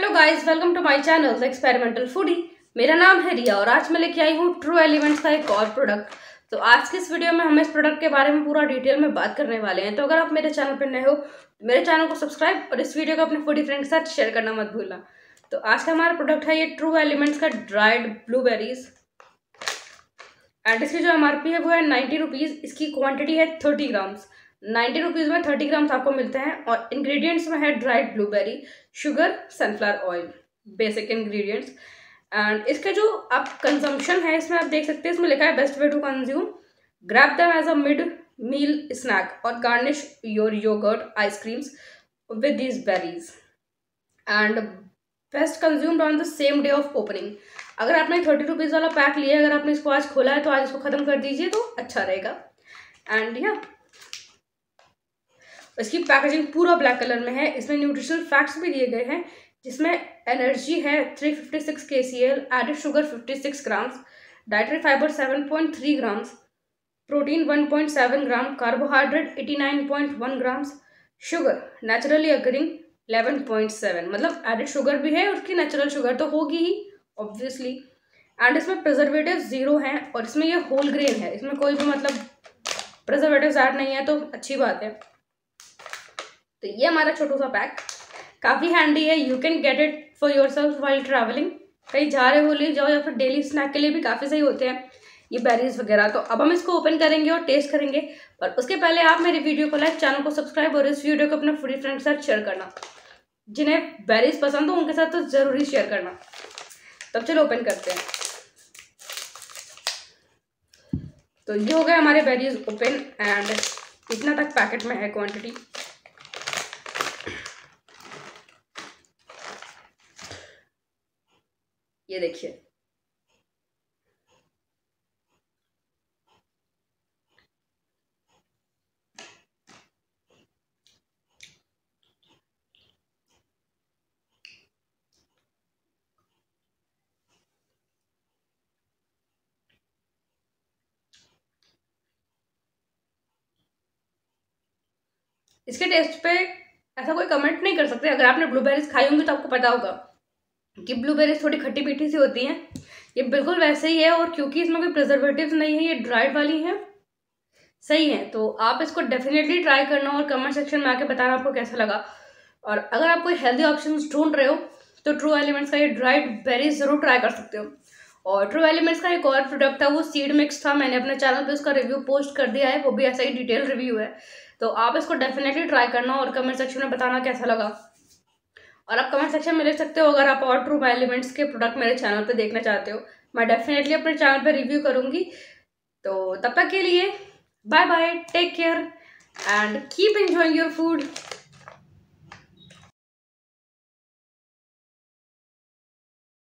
Guys welcome to my channel experimental foodie मेरा नाम है रिया और आज मैं लेके आई हूँ ट्रू एलिमेंट्स का एक और प्रोडक्ट तो आज के इस वीडियो में हम इस प्रोडक्ट के बारे में पूरा डिटेल में बात करने वाले हैं। तो अगर आप मेरे चैनल पर नए हो तो मेरे चैनल को सब्सक्राइब और इस वीडियो को अपने फूडी फ्रेंड के साथ शेयर करना मत भूलना। तो आज का हमारा प्रोडक्ट है ये ट्रू एलिमेंट्स का ड्राइड ब्लूबेरीज एंड इसकी जो एमआरपी है वो है नाइन्टी रुपीज़ इसकी क्वान्टिटी है थर्टी ग्राम्स नाइन्टी रुपीज़ में थर्टी ग्राम्स आपको मिलते हैं और इंग्रेडिएंट्स में है dried blueberry sugar sunflower oil basic ingredients and इसका जो आप कंजम्पशन है, इसमें आप देख सकते हैं, इसमें लिखा है best way to consume grab them as a mid meal snack और garnish your yoghurt ice creams with these berries and best consumed on the same day of opening अगर आपने थर्टी रुपीज़ वाला पैक लिया अगर आपने इसको आज खोला है तो आज इसको ख़त्म कर दीजिए तो अच्छा रहेगा. एंड या इसकी पैकेजिंग पूरा ब्लैक कलर में है। इसमें न्यूट्रिशनल फैक्ट्स भी दिए गए हैं, जिसमें एनर्जी है 356 fifty six K C L added sugar 56 grams dietary fibre 7.3 grams protein 1.7 gram carbohydrate 89.1 grams sugar naturally occurring 11.7 मतलब एडेड शुगर भी है उसकी नेचुरल शुगर तो होगी ही ऑब्वियसली एंड इसमें प्रिजर्वेटिव ज़ीरो हैं और इसमें ये होल ग्रेन है। इसमें कोई भी मतलब प्रिजर्वेटिव ऐड नहीं है तो अच्छी बात है। तो ये हमारा छोटू सा पैक काफ़ी हैंडी है. You can get it for yourself while travelling कहीं जा रहे हो, ले जाओ या फिर डेली स्नैक के लिए भी काफ़ी सही होते हैं ये बेरीज वगैरह. तो अब हम इसको ओपन करेंगे और टेस्ट करेंगे. पर उसके पहले आप मेरी वीडियो को लाइक चैनल को सब्सक्राइब और इस वीडियो को अपने फ्री फ्रेंड के साथ शेयर करना. जिन्हें बेरीज पसंद हो, उनके साथ तो ज़रूरी शेयर करना. तब चलो ओपन करते हैं. तो ये हो गए हमारे बेरीज ओपन एंड इतना तक पैकेट में है क्वांटिटी ये देखिए। इसके टेस्ट पे ऐसा कोई कमेंट नहीं कर सकते। अगर आपने ब्लूबेरीज खाई होंगी तो आपको पता होगा। कि ब्लूबेरीज थोड़ी खट्टी मीठी सी होती हैं। ये बिल्कुल वैसे ही है और क्योंकि इसमें कोई प्रिजर्वेटिव नहीं है, ये ड्राइड वाली है। सही है तो आप इसको डेफिनेटली ट्राई करना और कमेंट सेक्शन में आके बताना आपको कैसा लगा। और अगर आप कोई हेल्दी ऑप्शन ढूंढ रहे हो तो ट्रू एलिमेंट्स का ये ड्राइड बेरीज ज़रूर ट्राई कर सकते हो। और ट्रू एलिमेंट्स का एक और प्रोडक्ट था, वो सीड मिक्स था। मैंने अपने चैनल पे उसका रिव्यू पोस्ट कर दिया है, वो भी ऐसा ही डिटेल रिव्यू है। तो आप इसको डेफिनेटली ट्राई करना और कमेंट सेक्शन में बताना कैसा लगा। और आप कमेंट सेक्शन में लिख सकते हो अगर आप और ट्रू एलिमेंट्स के प्रोडक्ट मेरे चैनल पर देखना चाहते हो। मैं डेफिनेटली अपने चैनल पर रिव्यू करूँगी। तो तब तक के लिए bye bye take care and keep enjoying your food